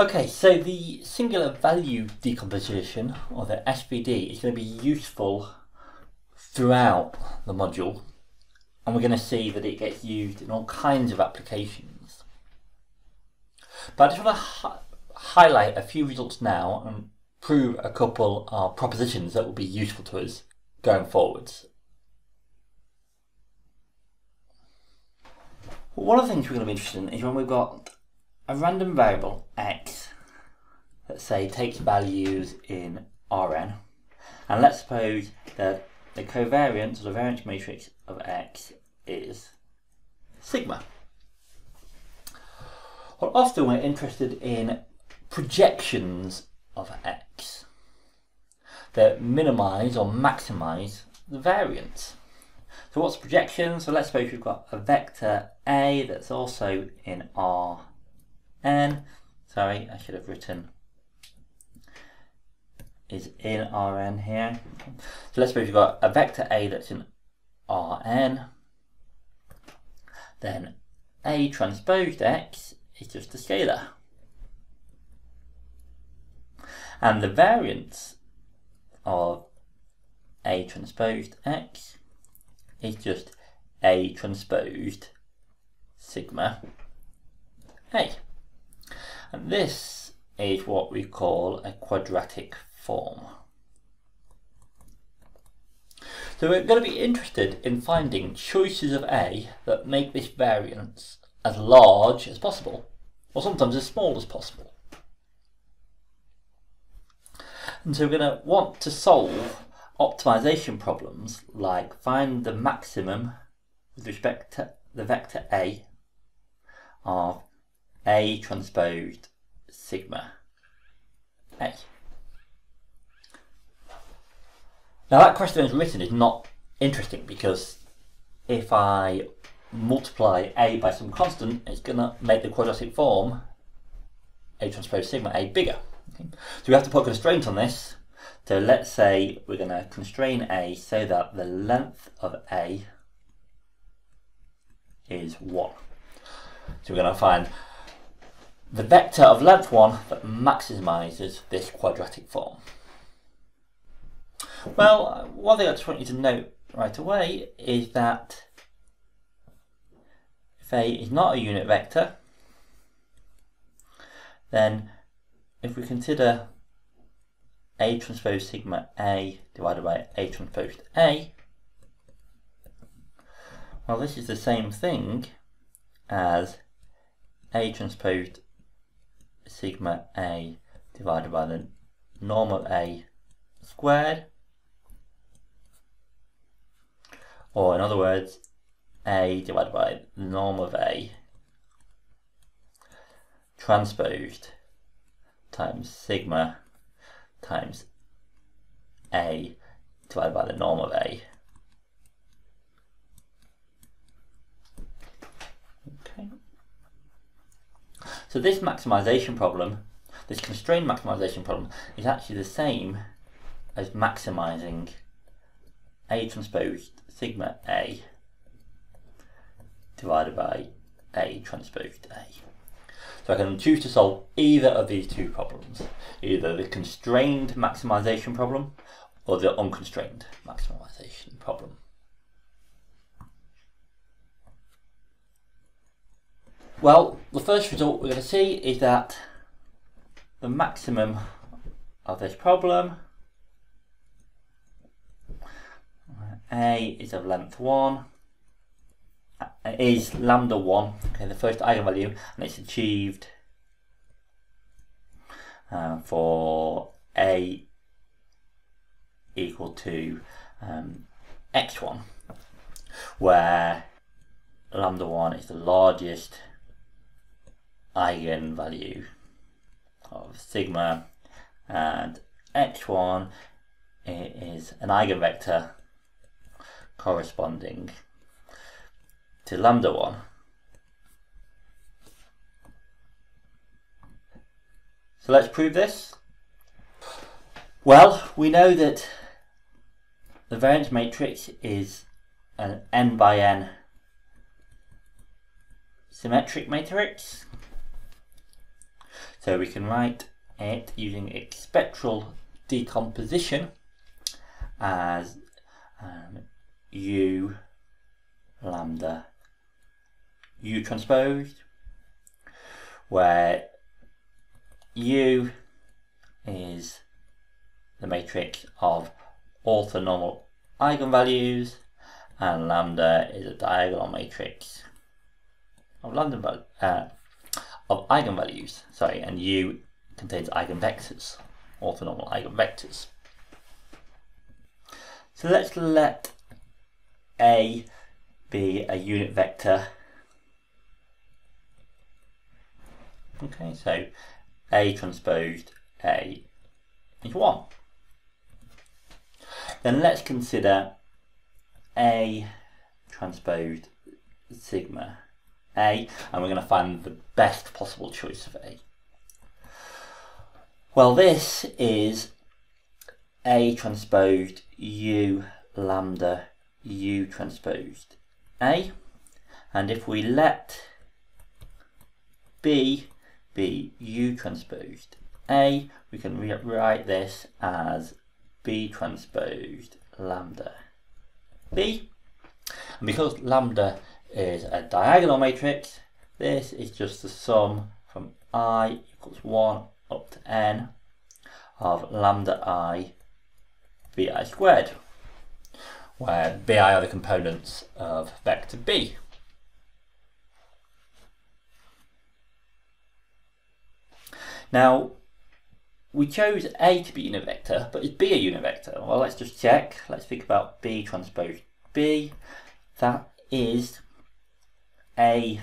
Okay, so the singular value decomposition, or the SVD, is going to be useful throughout the module, and we're going to see that it gets used in all kinds of applications. But I just want to hi highlight a few results now and prove a couple of propositions that will be useful to us going forwards. One of the things we're going to be interested in is when we've got a random variable x that say takes values in Rn and let's suppose that the covariance or the variance matrix of x is sigma. Well often we're interested in projections of x that minimize or maximize the variance. So what's projection? So let's suppose we've got a vector A that's also in R n, sorry, I should have written is in Rn here. So let's suppose you've got a vector A that's in Rn, then A transposed X is just a scalar. And the variance of A transposed X is just A transposed sigma A. And this is what we call a quadratic form. So we're going to be interested in finding choices of A that make this variance as large as possible, or sometimes as small as possible. And so we're going to want to solve optimization problems like find the maximum with respect to the vector A of a transposed sigma A. Now that question as written is not interesting because if I multiply A by some constant, it's going to make the quadratic form A transpose sigma A bigger. Okay. So we have to put a constraint on this. So let's say we're going to constrain A so that the length of A is 1. So we're going to find the vector of length 1 that maximizes this quadratic form. Well, one thing I just want you to note right away is that if A is not a unit vector, then if we consider A transpose sigma A divided by A transposed A, well this is the same thing as A transposed sigma A divided by the norm of A squared. Or in other words, A divided by the norm of A transposed times sigma times A divided by the norm of A. So this maximization problem, this constrained maximization problem, is actually the same as maximizing A transposed sigma A divided by A transposed A. So I can choose to solve either of these two problems, either the constrained maximization problem or the unconstrained maximization problem. Well, the first result we're going to see is that the maximum of this problem A is of length 1 is lambda 1, okay, the first eigenvalue, and it's achieved uh, for A equal to um, x1, where lambda 1 is the largest eigenvalue of sigma and x1 is an eigenvector corresponding to lambda 1. So let's prove this. Well, we know that the variance matrix is an n by n symmetric matrix So we can write it using its spectral decomposition as um, u lambda u transposed, where u is the matrix of orthonormal eigenvalues and lambda is a diagonal matrix of lambda uh, of eigenvalues. Sorry, and U contains eigenvectors, orthonormal eigenvectors. So let's let A be a unit vector. Okay, so A transposed A is 1. Then let's consider A transposed sigma A, and we're going to find the best possible choice of A. Well, this is A transposed U lambda U transposed A, and if we let B be U transposed A, we can rewrite this as B transposed lambda B. And because lambda is a diagonal matrix, this is just the sum from i equals 1 up to n of lambda i bi squared, where bi are the components of vector b. Now, we chose A to be unit vector, but is B a unit vector? Well, let's just check. Let's think about B transpose B. That is A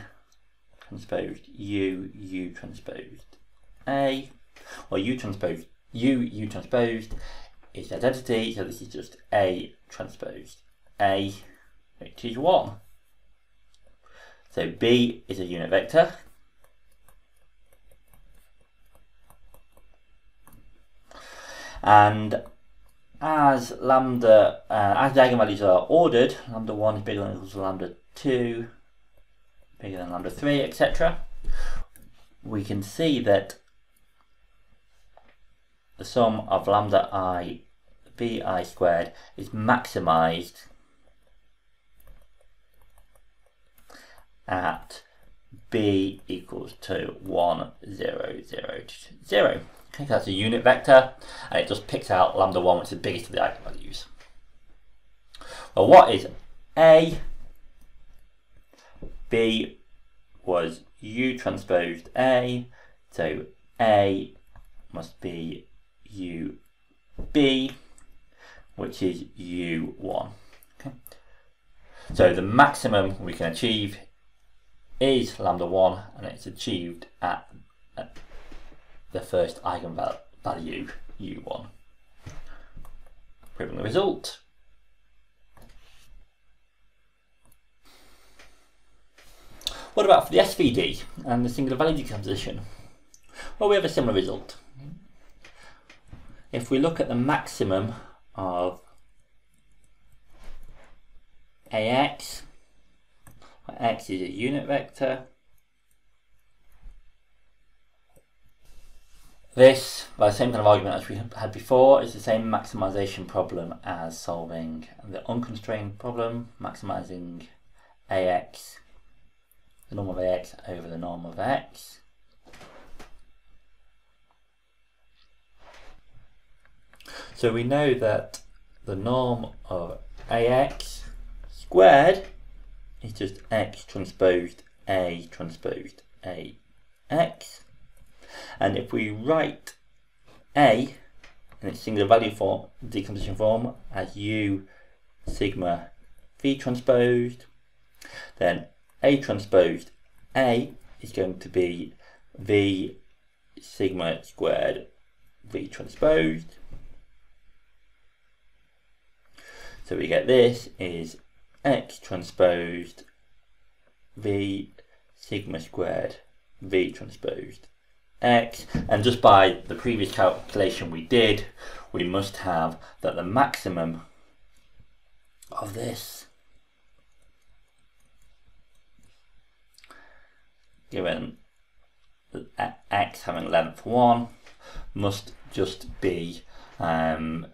transposed U, U transposed A. Well, U transposed U, U transposed is identity, so this is just A transposed A, which is 1. So B is a unit vector, And as lambda, uh, as the eigenvalues are ordered, lambda 1 is bigger than or equal to lambda 2, bigger than lambda 3, etc., we can see that the sum of lambda i bi squared is maximized at b equals to 1, 0, 0, 0. Okay, that's a unit vector, and it just picks out lambda 1, which is the biggest of the eigenvalues. Well, what is A? B was U transposed A, so A must be UB, which is U1. Okay. So the maximum we can achieve is lambda 1, and it's achieved at, at the first eigenvalue u1. Proving the result. What about for the SVD and the singular value decomposition? Well, we have a similar result. If we look at the maximum of AX, X is a unit vector, This, by the same kind of argument as we had before, is the same maximization problem as solving the unconstrained problem, maximizing ax, the norm of ax over the norm of x. So we know that the norm of ax squared is just x transposed a transposed ax and if we write A in its singular value form, decomposition form, as U sigma V transposed, then A transposed A is going to be V sigma squared V transposed. So we get this is X transposed V sigma squared V transposed x, and just by the previous calculation we did, we must have that the maximum of this given x having length 1 must just be um,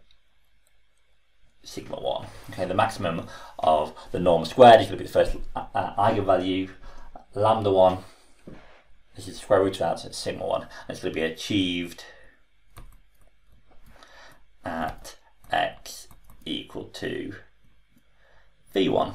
sigma 1. Okay, the maximum of the norm squared is going to be the first uh, uh eigenvalue, lambda 1, this is square root of that, so it's sigma 1. And it's going to be achieved at x equal to v1.